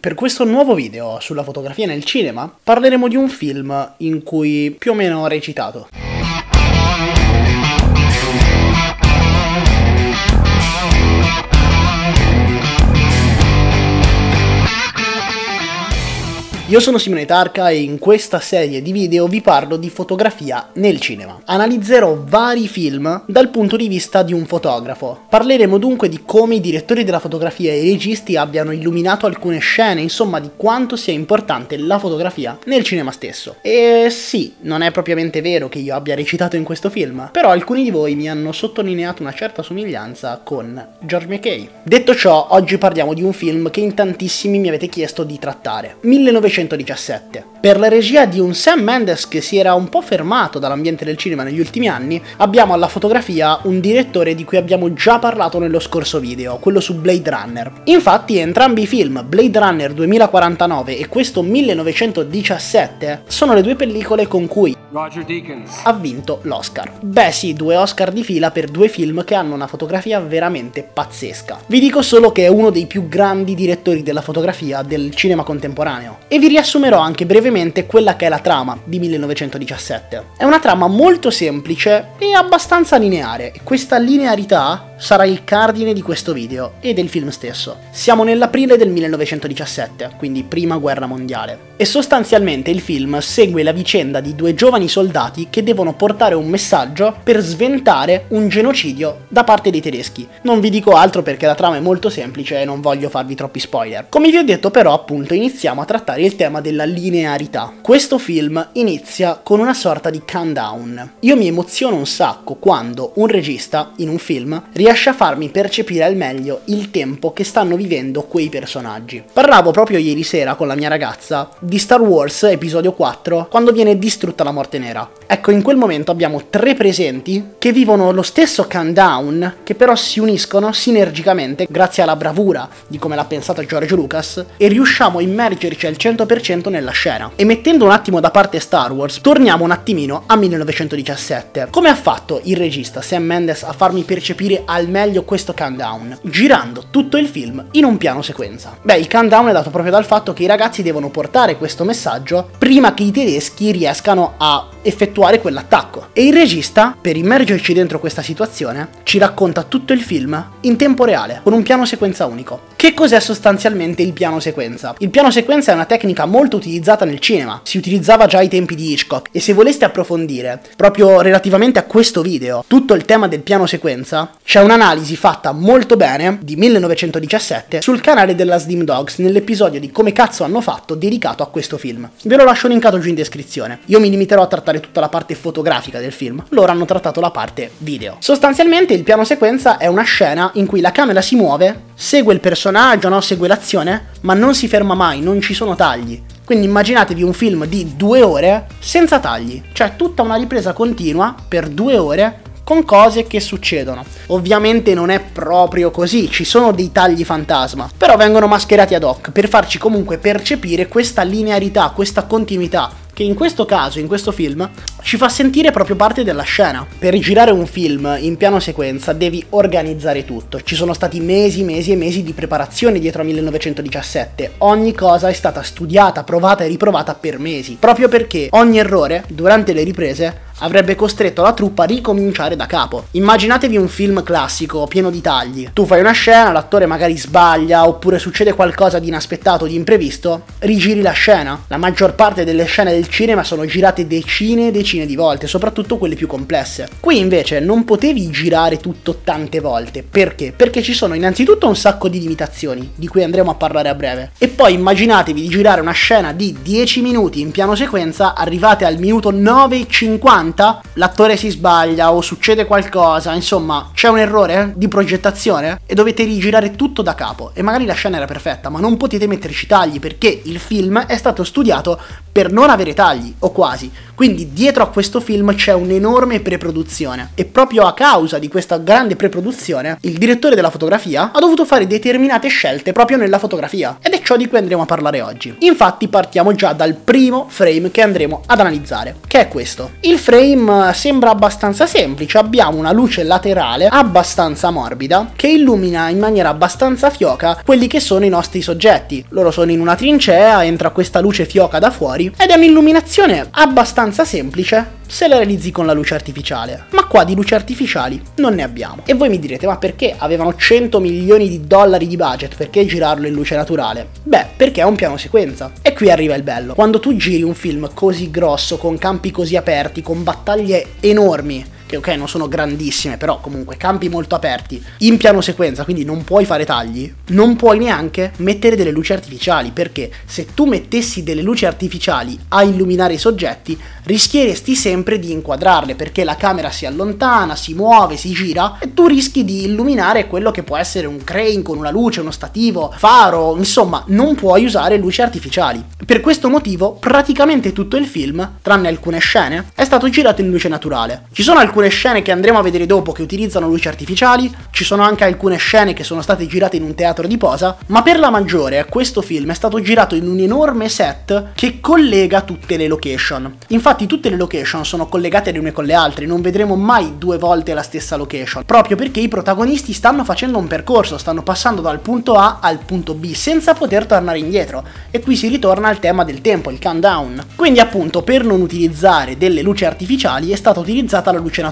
Per questo nuovo video sulla fotografia nel cinema parleremo di un film in cui più o meno ho recitato. Io sono Simone Tarca e in questa serie di video vi parlo di fotografia nel cinema. Analizzerò vari film dal punto di vista di un fotografo. Parleremo dunque di come i direttori della fotografia e i registi abbiano illuminato alcune scene, insomma di quanto sia importante la fotografia nel cinema stesso. E sì, non è propriamente vero che io abbia recitato in questo film, però alcuni di voi mi hanno sottolineato una certa somiglianza con George McKay. Detto ciò, oggi parliamo di un film che in tantissimi mi avete chiesto di trattare. 1900 1917. Per la regia di un Sam Mendes che si era un po' fermato dall'ambiente del cinema negli ultimi anni, abbiamo alla fotografia un direttore di cui abbiamo già parlato nello scorso video, quello su Blade Runner. Infatti entrambi i film, Blade Runner 2049 e questo 1917, sono le due pellicole con cui Roger Deakins ha vinto l'Oscar. Beh sì, due Oscar di fila per due film che hanno una fotografia veramente pazzesca. Vi dico solo che è uno dei più grandi direttori della fotografia del cinema contemporaneo. E vi riassumerò anche brevemente quella che è la trama di 1917. È una trama molto semplice e abbastanza lineare. Questa linearità sarà il cardine di questo video e del film stesso. Siamo nell'aprile del 1917, quindi prima guerra mondiale, e sostanzialmente il film segue la vicenda di due giovani soldati che devono portare un messaggio per sventare un genocidio da parte dei tedeschi. Non vi dico altro perché la trama è molto semplice e non voglio farvi troppi spoiler. Come vi ho detto però appunto iniziamo a trattare il tema della linearità. Questo film inizia con una sorta di countdown. Io mi emoziono un sacco quando un regista in un film riesce riesce a farmi percepire al meglio il tempo che stanno vivendo quei personaggi. Parlavo proprio ieri sera con la mia ragazza di Star Wars episodio 4 quando viene distrutta la morte nera. Ecco, in quel momento abbiamo tre presenti che vivono lo stesso countdown, che però si uniscono sinergicamente grazie alla bravura di come l'ha pensato George Lucas e riusciamo a immergerci al 100% nella scena. E mettendo un attimo da parte Star Wars, torniamo un attimino a 1917. Come ha fatto il regista Sam Mendes a farmi percepire al al meglio questo countdown, girando tutto il film in un piano sequenza. Beh, il countdown è dato proprio dal fatto che i ragazzi devono portare questo messaggio prima che i tedeschi riescano a effettuare quell'attacco. E il regista, per immergerci dentro questa situazione, ci racconta tutto il film in tempo reale, con un piano sequenza unico. Che cos'è sostanzialmente il piano sequenza? Il piano sequenza è una tecnica molto utilizzata nel cinema, si utilizzava già ai tempi di Hitchcock e se voleste approfondire, proprio relativamente a questo video, tutto il tema del piano sequenza, c'è un'analisi fatta molto bene di 1917 sul canale della Slim Dogs nell'episodio di come cazzo hanno fatto dedicato a questo film. Ve lo lascio linkato giù in descrizione. Io mi limiterò a trattare tutta la parte fotografica del film, loro hanno trattato la parte video. Sostanzialmente il piano sequenza è una scena in cui la camera si muove, segue il personaggio, no? segue l'azione, ma non si ferma mai, non ci sono tagli. Quindi immaginatevi un film di due ore senza tagli, cioè tutta una ripresa continua per due ore con cose che succedono. Ovviamente non è proprio così, ci sono dei tagli fantasma, però vengono mascherati ad hoc per farci comunque percepire questa linearità, questa continuità che in questo caso, in questo film, ci fa sentire proprio parte della scena. Per girare un film in piano sequenza devi organizzare tutto. Ci sono stati mesi, mesi e mesi di preparazione dietro a 1917. Ogni cosa è stata studiata, provata e riprovata per mesi, proprio perché ogni errore durante le riprese avrebbe costretto la truppa a ricominciare da capo. Immaginatevi un film classico pieno di tagli. Tu fai una scena, l'attore magari sbaglia oppure succede qualcosa di inaspettato, di imprevisto, rigiri la scena. La maggior parte delle scene del cinema sono girate decine e decine di volte, soprattutto quelle più complesse. Qui invece non potevi girare tutto tante volte. Perché? Perché ci sono innanzitutto un sacco di limitazioni, di cui andremo a parlare a breve. E poi immaginatevi di girare una scena di 10 minuti in piano sequenza, arrivate al minuto 9.50 90 l'attore si sbaglia o succede qualcosa, insomma c'è un errore di progettazione e dovete rigirare tutto da capo e magari la scena era perfetta ma non potete metterci tagli perché il film è stato studiato per non avere tagli, o quasi. Quindi dietro a questo film c'è un'enorme preproduzione e proprio a causa di questa grande preproduzione il direttore della fotografia ha dovuto fare determinate scelte proprio nella fotografia ed è ciò di cui andremo a parlare oggi. Infatti partiamo già dal primo frame che andremo ad analizzare, che è questo. Il frame sembra abbastanza semplice, abbiamo una luce laterale abbastanza morbida che illumina in maniera abbastanza fioca quelli che sono i nostri soggetti. Loro sono in una trincea, entra questa luce fioca da fuori ed è un'illuminazione abbastanza abbastanza semplice se la realizzi con la luce artificiale. Ma qua di luci artificiali non ne abbiamo. E voi mi direte, ma perché avevano 100 milioni di dollari di budget? Perché girarlo in luce naturale? Beh, perché è un piano sequenza. E qui arriva il bello. Quando tu giri un film così grosso, con campi così aperti, con battaglie enormi, che ok non sono grandissime, però comunque campi molto aperti, in piano sequenza, quindi non puoi fare tagli, non puoi neanche mettere delle luci artificiali, perché se tu mettessi delle luci artificiali a illuminare i soggetti, rischieresti sempre di inquadrarle, perché la camera si allontana, si muove, si gira, e tu rischi di illuminare quello che può essere un crane con una luce, uno stativo, faro, insomma, non puoi usare luci artificiali. Per questo motivo, praticamente tutto il film, tranne alcune scene, è stato girato in luce naturale. Ci sono alcune alcune scene che andremo a vedere dopo che utilizzano luci artificiali, ci sono anche alcune scene che sono state girate in un teatro di posa, ma per la maggiore questo film è stato girato in un enorme set che collega tutte le location. Infatti tutte le location sono collegate le une con le altre, non vedremo mai due volte la stessa location, proprio perché i protagonisti stanno facendo un percorso, stanno passando dal punto A al punto B senza poter tornare indietro e qui si ritorna al tema del tempo, il countdown. Quindi appunto per non utilizzare delle luci artificiali è stata utilizzata la luce naturale.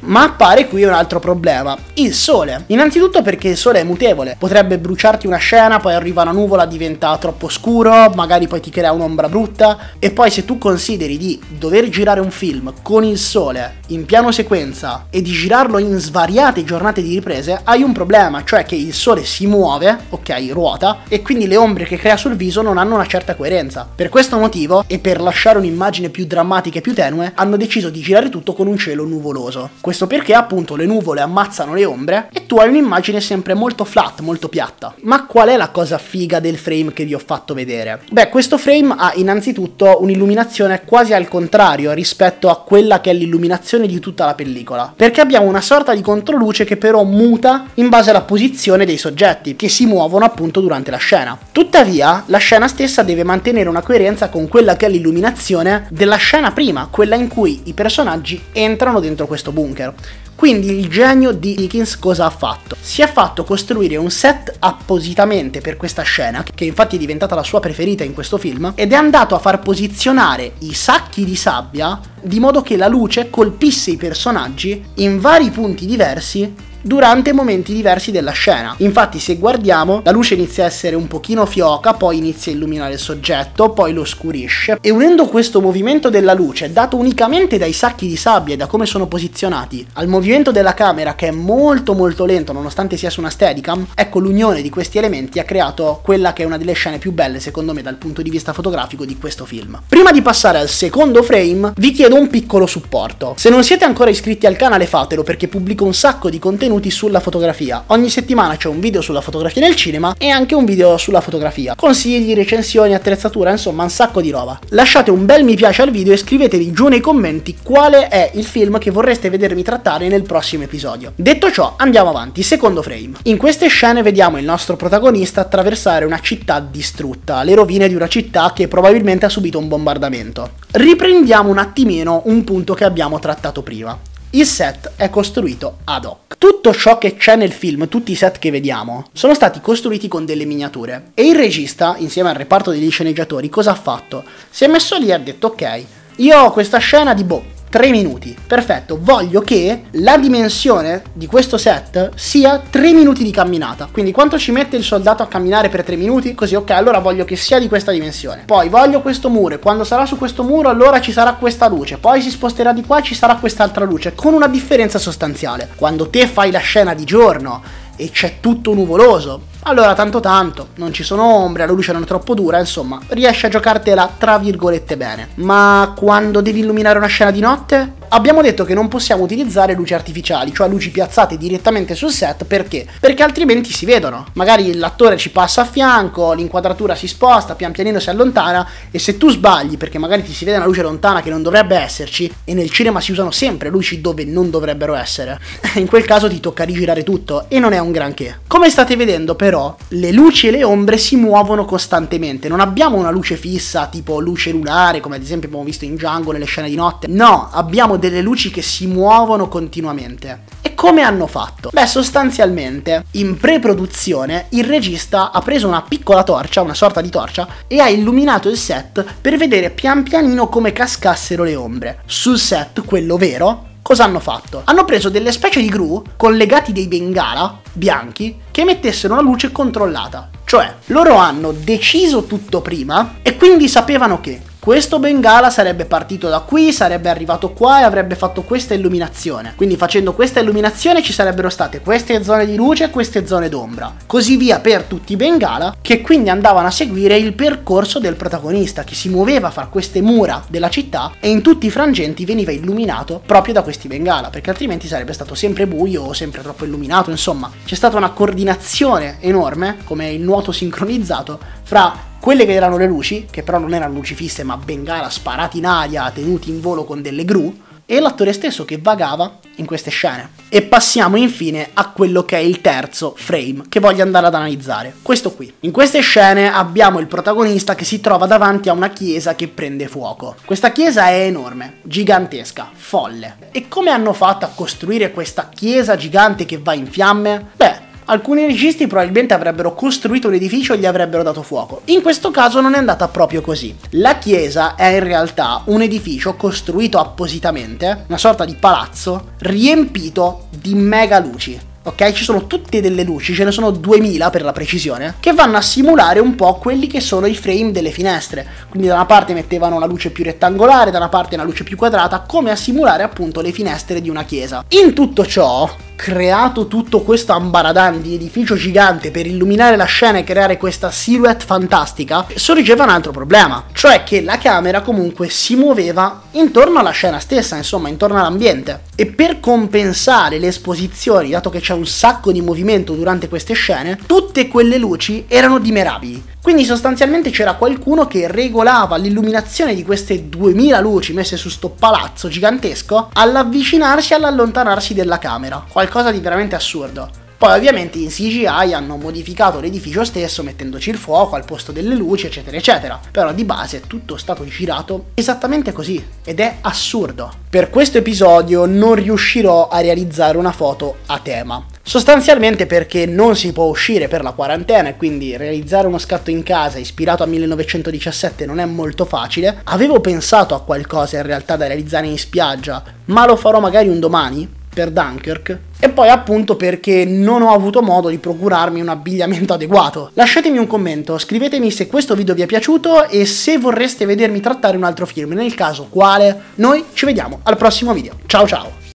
Ma appare qui un altro problema, il sole. Innanzitutto perché il sole è mutevole, potrebbe bruciarti una scena, poi arriva una nuvola, diventa troppo scuro, magari poi ti crea un'ombra brutta e poi se tu consideri di dover girare un film con il sole in piano sequenza e di girarlo in svariate giornate di riprese, hai un problema, cioè che il sole si muove, ok, ruota, e quindi le ombre che crea sul viso non hanno una certa coerenza. Per questo motivo, e per lasciare un'immagine più drammatica e più tenue, hanno deciso di girare tutto con un cielo nuvoloso nuvoloso. Questo perché appunto le nuvole ammazzano le ombre e tu hai un'immagine sempre molto flat, molto piatta. Ma qual è la cosa figa del frame che vi ho fatto vedere? Beh, questo frame ha innanzitutto un'illuminazione quasi al contrario rispetto a quella che è l'illuminazione di tutta la pellicola, perché abbiamo una sorta di controluce che però muta in base alla posizione dei soggetti che si muovono appunto durante la scena. Tuttavia, la scena stessa deve mantenere una coerenza con quella che è l'illuminazione della scena prima, quella in cui i personaggi entrano dentro dentro questo bunker. Quindi il genio di Dickens cosa ha fatto? Si è fatto costruire un set appositamente per questa scena, che infatti è diventata la sua preferita in questo film, ed è andato a far posizionare i sacchi di sabbia di modo che la luce colpisse i personaggi in vari punti diversi durante momenti diversi della scena. Infatti se guardiamo la luce inizia a essere un pochino fioca, poi inizia a illuminare il soggetto, poi lo scurisce e unendo questo movimento della luce dato unicamente dai sacchi di sabbia e da come sono posizionati al movimento della camera che è molto molto lento nonostante sia su una steadicam, ecco l'unione di questi elementi ha creato quella che è una delle scene più belle secondo me dal punto di vista fotografico di questo film. Prima di passare al secondo frame vi chiedo un piccolo supporto. Se non siete ancora iscritti al canale fatelo perché pubblico un sacco di contenuti contenuti sulla fotografia. Ogni settimana c'è un video sulla fotografia nel cinema e anche un video sulla fotografia. Consigli, recensioni, attrezzatura, insomma un sacco di roba. Lasciate un bel mi piace al video e scrivetevi giù nei commenti quale è il film che vorreste vedermi trattare nel prossimo episodio. Detto ciò, andiamo avanti, secondo frame. In queste scene vediamo il nostro protagonista attraversare una città distrutta, le rovine di una città che probabilmente ha subito un bombardamento. Riprendiamo un attimino un punto che abbiamo trattato prima. Il set è costruito ad hoc. Tutto ciò che c'è nel film, tutti i set che vediamo, sono stati costruiti con delle miniature. E il regista, insieme al reparto degli sceneggiatori, cosa ha fatto? Si è messo lì e ha detto ok, io ho questa scena di boh, 3 minuti. Perfetto, voglio che la dimensione di questo set sia 3 minuti di camminata. Quindi quanto ci mette il soldato a camminare per 3 minuti? Così, ok, allora voglio che sia di questa dimensione. Poi voglio questo muro e quando sarà su questo muro allora ci sarà questa luce. Poi si sposterà di qua e ci sarà quest'altra luce, con una differenza sostanziale. Quando te fai la scena di giorno e c'è tutto nuvoloso, allora tanto tanto, non ci sono ombre, la luce non è troppo dura, insomma, riesci a giocartela tra virgolette bene. Ma quando devi illuminare una scena di notte? Abbiamo detto che non possiamo utilizzare luci artificiali, cioè luci piazzate direttamente sul set, perché? Perché altrimenti si vedono. Magari l'attore ci passa a fianco, l'inquadratura si sposta, pian pianino si allontana e se tu sbagli perché magari ti si vede una luce lontana che non dovrebbe esserci e nel cinema si usano sempre luci dove non dovrebbero essere, in quel caso ti tocca rigirare tutto e non è un granché. Come state vedendo però, le luci e le ombre si muovono costantemente, non abbiamo una luce fissa tipo luce lunare come ad esempio abbiamo visto in Django nelle scene di notte, no, abbiamo delle luci che si muovono continuamente. E come hanno fatto? Beh, sostanzialmente, in pre-produzione il regista ha preso una piccola torcia, una sorta di torcia, e ha illuminato il set per vedere pian pianino come cascassero le ombre. Sul set, quello vero, cosa hanno fatto? Hanno preso delle specie di gru collegati dei bengala bianchi che emettessero una luce controllata. Cioè, loro hanno deciso tutto prima e quindi sapevano che questo Bengala sarebbe partito da qui, sarebbe arrivato qua e avrebbe fatto questa illuminazione. Quindi facendo questa illuminazione ci sarebbero state queste zone di luce e queste zone d'ombra. Così via per tutti i Bengala, che quindi andavano a seguire il percorso del protagonista, che si muoveva fra queste mura della città e in tutti i frangenti veniva illuminato proprio da questi Bengala, perché altrimenti sarebbe stato sempre buio o sempre troppo illuminato. Insomma, c'è stata una coordinazione enorme, come il nuoto sincronizzato, fra quelle che erano le luci, che però non erano luci fisse ma bengala sparati in aria, tenuti in volo con delle gru, e l'attore stesso che vagava in queste scene. E passiamo infine a quello che è il terzo frame che voglio andare ad analizzare. Questo qui. In queste scene abbiamo il protagonista che si trova davanti a una chiesa che prende fuoco. Questa chiesa è enorme, gigantesca, folle. E come hanno fatto a costruire questa chiesa gigante che va in fiamme? Beh, alcuni registi probabilmente avrebbero costruito un edificio e gli avrebbero dato fuoco. In questo caso non è andata proprio così. La chiesa è in realtà un edificio costruito appositamente, una sorta di palazzo, riempito di mega luci. Ok, ci sono tutte delle luci, ce ne sono 2000 per la precisione, che vanno a simulare un po' quelli che sono i frame delle finestre. Quindi da una parte mettevano una luce più rettangolare, da una parte una luce più quadrata, come a simulare appunto le finestre di una chiesa. In tutto ciò, creato tutto questo ambaradan di edificio gigante per illuminare la scena e creare questa silhouette fantastica, sorgeva un altro problema, cioè che la camera comunque si muoveva intorno alla scena stessa, insomma, intorno all'ambiente. E per compensare le esposizioni, dato che c'è un sacco di movimento durante queste scene, tutte quelle luci erano dimerabili. Quindi sostanzialmente c'era qualcuno che regolava l'illuminazione di queste 2000 luci messe su sto palazzo gigantesco all'avvicinarsi e all'allontanarsi della camera. Qualcosa di veramente assurdo. Poi ovviamente in CGI hanno modificato l'edificio stesso mettendoci il fuoco al posto delle luci eccetera eccetera. Però di base è tutto stato girato esattamente così ed è assurdo. Per questo episodio non riuscirò a realizzare una foto a tema. Sostanzialmente perché non si può uscire per la quarantena e quindi realizzare uno scatto in casa ispirato a 1917 non è molto facile. Avevo pensato a qualcosa in realtà da realizzare in spiaggia, ma lo farò magari un domani per Dunkirk e poi appunto perché non ho avuto modo di procurarmi un abbigliamento adeguato. Lasciatemi un commento, scrivetemi se questo video vi è piaciuto e se vorreste vedermi trattare un altro film, nel caso quale. Noi ci vediamo al prossimo video. Ciao ciao!